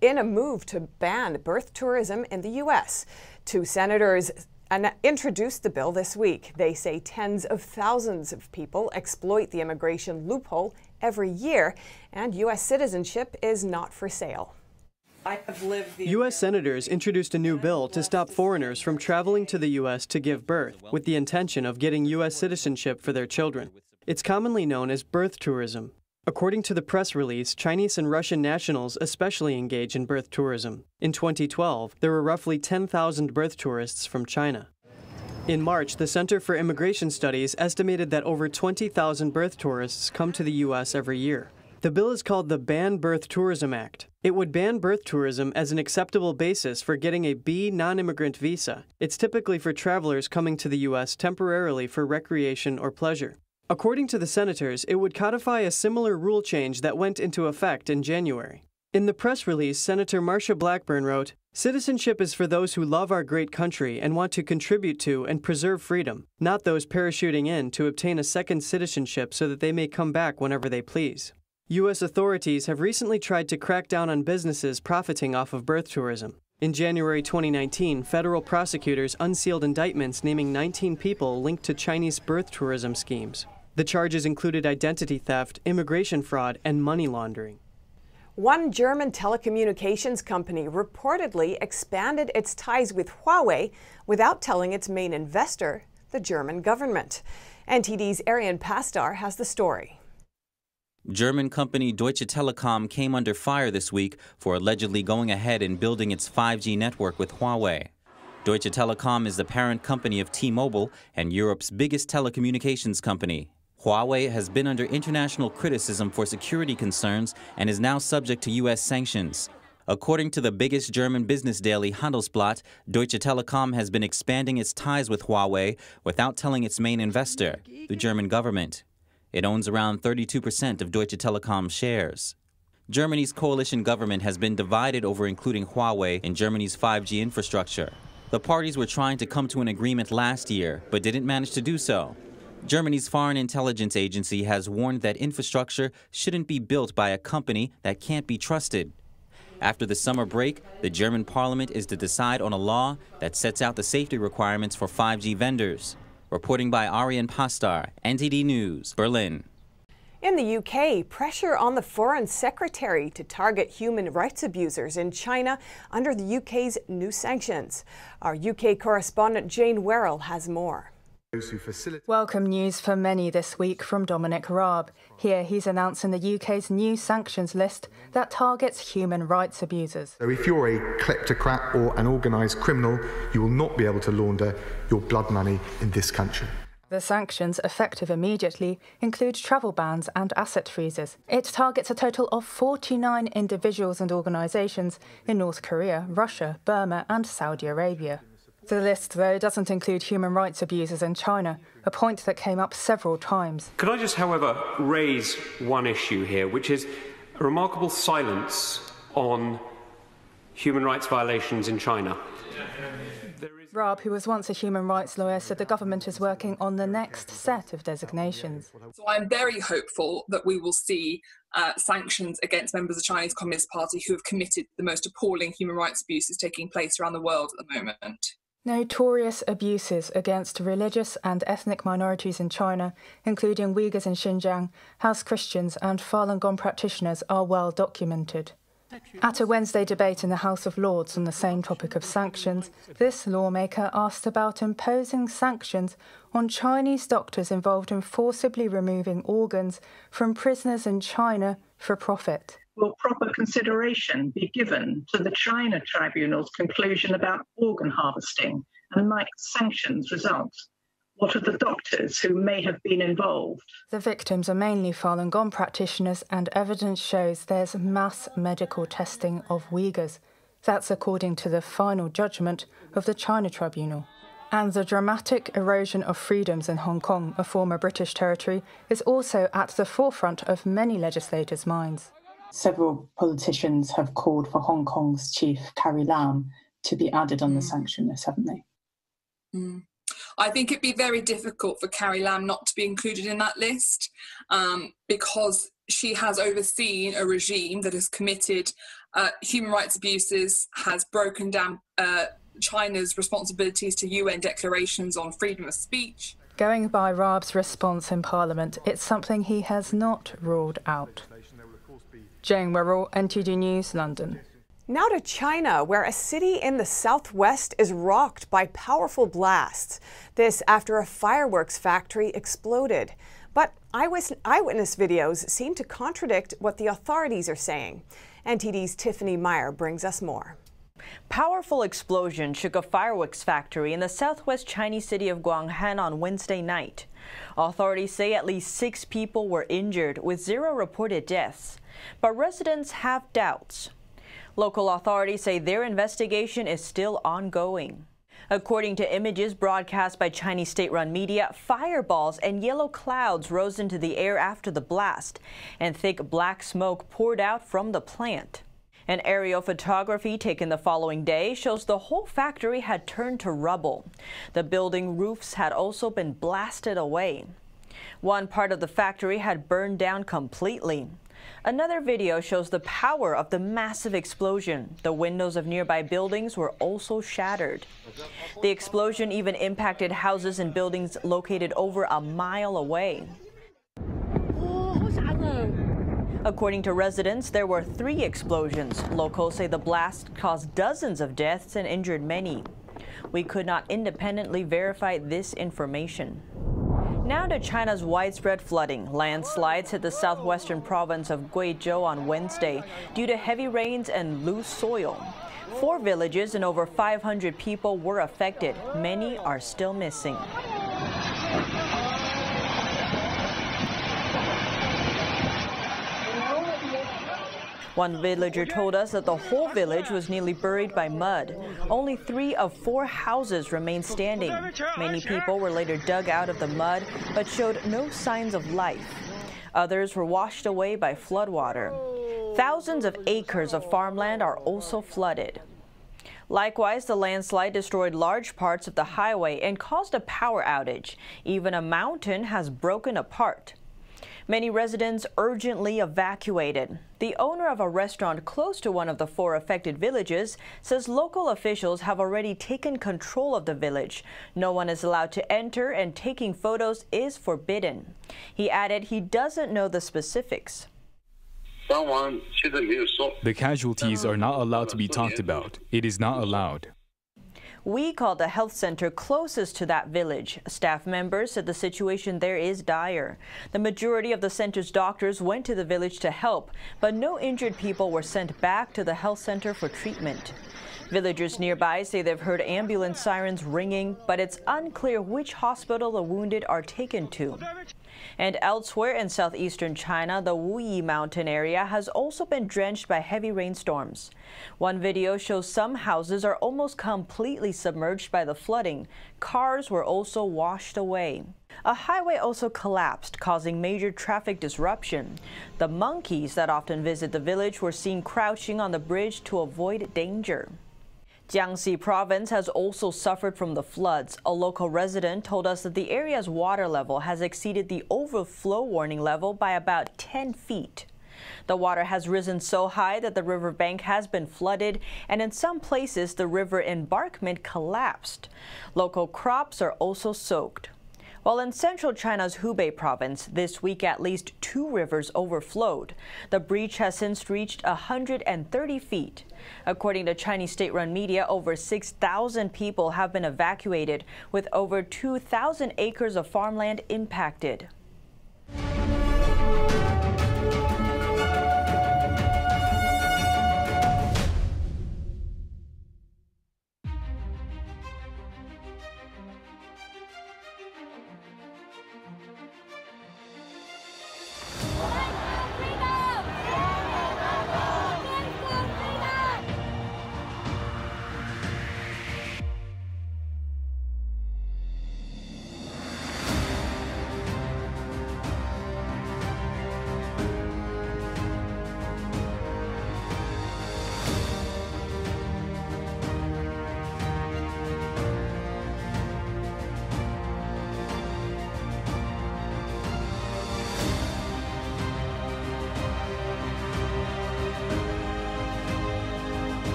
in a move to ban birth tourism in the U.S. Two senators introduced the bill this week. They say tens of thousands of people exploit the immigration loophole every year, and U.S. citizenship is not for sale. U.S. senators introduced a new bill to stop foreigners from traveling to the U.S. to give birth, with the intention of getting U.S. citizenship for their children. It's commonly known as birth tourism. According to the press release, Chinese and Russian nationals especially engage in birth tourism. In 2012, there were roughly 10,000 birth tourists from China. In March, the Center for Immigration Studies estimated that over 20,000 birth tourists come to the U.S. every year. The bill is called the Ban Birth Tourism Act. It would ban birth tourism as an acceptable basis for getting a B non immigrant visa. It's typically for travelers coming to the U.S. temporarily for recreation or pleasure. According to the senators, it would codify a similar rule change that went into effect in January. In the press release, Senator Marsha Blackburn wrote Citizenship is for those who love our great country and want to contribute to and preserve freedom, not those parachuting in to obtain a second citizenship so that they may come back whenever they please. U.S. authorities have recently tried to crack down on businesses profiting off of birth tourism. In January 2019, federal prosecutors unsealed indictments naming 19 people linked to Chinese birth tourism schemes. The charges included identity theft, immigration fraud, and money laundering. One German telecommunications company reportedly expanded its ties with Huawei without telling its main investor, the German government. NTD's Arian Pastar has the story. German company Deutsche Telekom came under fire this week for allegedly going ahead and building its 5G network with Huawei. Deutsche Telekom is the parent company of T-Mobile and Europe's biggest telecommunications company. Huawei has been under international criticism for security concerns and is now subject to U.S. sanctions. According to the biggest German business daily Handelsblatt, Deutsche Telekom has been expanding its ties with Huawei without telling its main investor, the German government. It owns around 32% of Deutsche Telekom's shares. Germany's coalition government has been divided over including Huawei in Germany's 5G infrastructure. The parties were trying to come to an agreement last year, but didn't manage to do so. Germany's Foreign Intelligence Agency has warned that infrastructure shouldn't be built by a company that can't be trusted. After the summer break, the German parliament is to decide on a law that sets out the safety requirements for 5G vendors. Reporting by Arian Pastar, NTD News, Berlin. In the UK, pressure on the Foreign Secretary to target human rights abusers in China under the UK's new sanctions. Our UK correspondent Jane Werrell has more. Welcome news for many this week from Dominic Raab. Here he's announcing the UK's new sanctions list that targets human rights abusers. So if you're a kleptocrat or an organised criminal, you will not be able to launder your blood money in this country. The sanctions, effective immediately, include travel bans and asset freezes. It targets a total of 49 individuals and organisations in North Korea, Russia, Burma, and Saudi Arabia. The list, though, doesn't include human rights abuses in China, a point that came up several times. Could I just, however, raise one issue here, which is a remarkable silence on human rights violations in China? Raab, who was once a human rights lawyer, said the government is working on the next set of designations. So I'm very hopeful that we will see uh, sanctions against members of the Chinese Communist Party who have committed the most appalling human rights abuses taking place around the world at the moment. Notorious abuses against religious and ethnic minorities in China, including Uyghurs in Xinjiang, House Christians, and Falun Gong practitioners, are well documented. At a Wednesday debate in the House of Lords on the same topic of sanctions, this lawmaker asked about imposing sanctions on Chinese doctors involved in forcibly removing organs from prisoners in China for profit will proper consideration be given to the China Tribunal's conclusion about organ harvesting and might sanctions result? What of the doctors who may have been involved? The victims are mainly Falun Gong practitioners, and evidence shows there's mass medical testing of Uyghurs. That's according to the final judgment of the China Tribunal. And the dramatic erosion of freedoms in Hong Kong, a former British territory, is also at the forefront of many legislators' minds. Several politicians have called for Hong Kong's chief, Carrie Lam, to be added on mm. the sanction list, haven't they? Mm. I think it'd be very difficult for Carrie Lam not to be included in that list um, because she has overseen a regime that has committed uh, human rights abuses, has broken down uh, China's responsibilities to UN declarations on freedom of speech. Going by Raab's response in Parliament, it's something he has not ruled out. Jane Werrell, NTD News, London. Now to China, where a city in the southwest is rocked by powerful blasts. This after a fireworks factory exploded. But eyewitness videos seem to contradict what the authorities are saying. NTD's Tiffany Meier brings us more. Powerful explosion shook a fireworks factory in the southwest Chinese city of Guanghan on Wednesday night. Authorities say at least six people were injured, with zero reported deaths. But residents have doubts. Local authorities say their investigation is still ongoing. According to images broadcast by Chinese state-run media, fireballs and yellow clouds rose into the air after the blast, and thick black smoke poured out from the plant. An aerial photography taken the following day shows the whole factory had turned to rubble. The building roofs had also been blasted away. One part of the factory had burned down completely. Another video shows the power of the massive explosion. The windows of nearby buildings were also shattered. The explosion even impacted houses and buildings located over a mile away. According to residents, there were three explosions. Locals say the blast caused dozens of deaths and injured many. We could not independently verify this information. Now to China's widespread flooding. Landslides hit the southwestern province of Guizhou on Wednesday due to heavy rains and loose soil. Four villages and over 500 people were affected. Many are still missing. One villager told us that the whole village was nearly buried by mud. Only three of four houses remained standing. Many people were later dug out of the mud but showed no signs of life. Others were washed away by floodwater. Thousands of acres of farmland are also flooded. Likewise, the landslide destroyed large parts of the highway and caused a power outage. Even a mountain has broken apart. Many residents urgently evacuated. The owner of a restaurant close to one of the four affected villages says local officials have already taken control of the village. No one is allowed to enter and taking photos is forbidden. He added he doesn't know the specifics. The casualties are not allowed to be talked about. It is not allowed. We called the health center closest to that village. Staff members said the situation there is dire. The majority of the center's doctors went to the village to help, but no injured people were sent back to the health center for treatment. Villagers nearby say they've heard ambulance sirens ringing, but it's unclear which hospital the wounded are taken to. And elsewhere in southeastern China, the Wuyi mountain area has also been drenched by heavy rainstorms. One video shows some houses are almost completely submerged by the flooding. Cars were also washed away. A highway also collapsed, causing major traffic disruption. The monkeys that often visit the village were seen crouching on the bridge to avoid danger. Jiangxi province has also suffered from the floods. A local resident told us that the area's water level has exceeded the overflow warning level by about 10 feet. The water has risen so high that the riverbank has been flooded, and in some places the river embankment collapsed. Local crops are also soaked. While in central China's Hubei province, this week at least two rivers overflowed. The breach has since reached 130 feet. According to Chinese state-run media, over 6,000 people have been evacuated, with over 2,000 acres of farmland impacted.